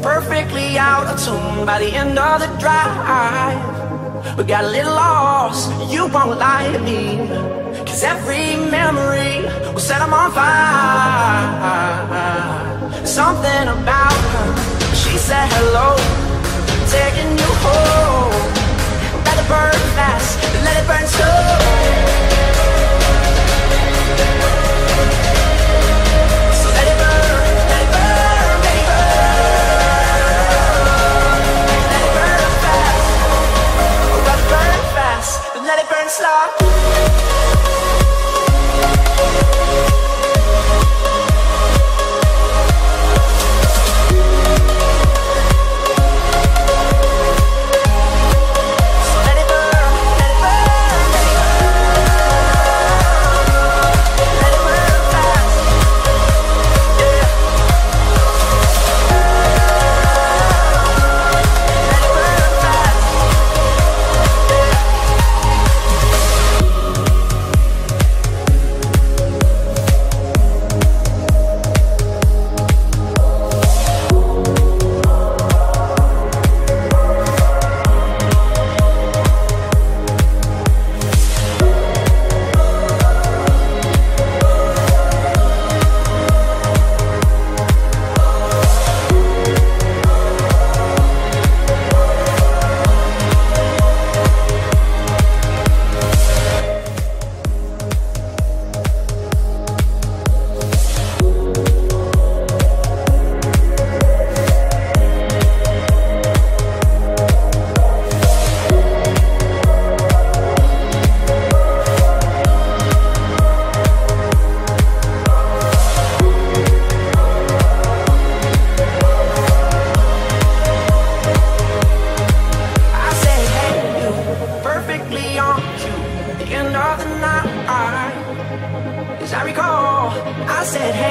perfectly out of tune by the end of the drive. We got a little lost, you won't lie to me. Cause every memory will set 'em on fire. Something about her, she said hello, taking you home. Let it burn fast, let it burn slow.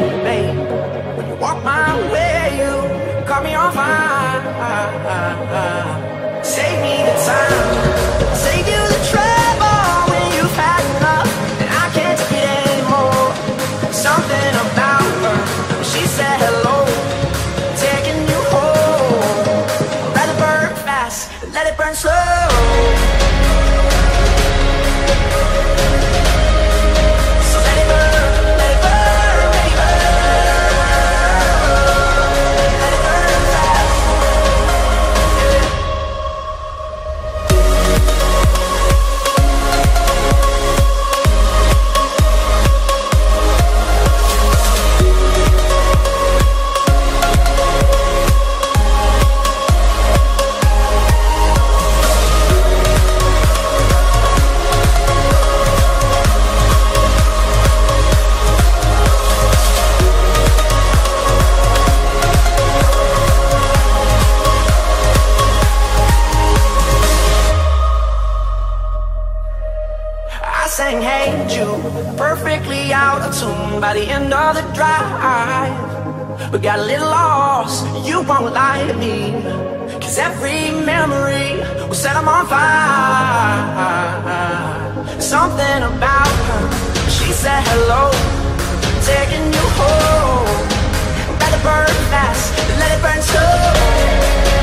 Babe, when you walk my way, you caught me fire. Save me the time, perfectly out of tune by the end of the drive. We got a little lost, you won't lie to me. Cause every memory will set 'em on fire. Something about her, she said hello, taking you home. It burn fast, let it burn slow.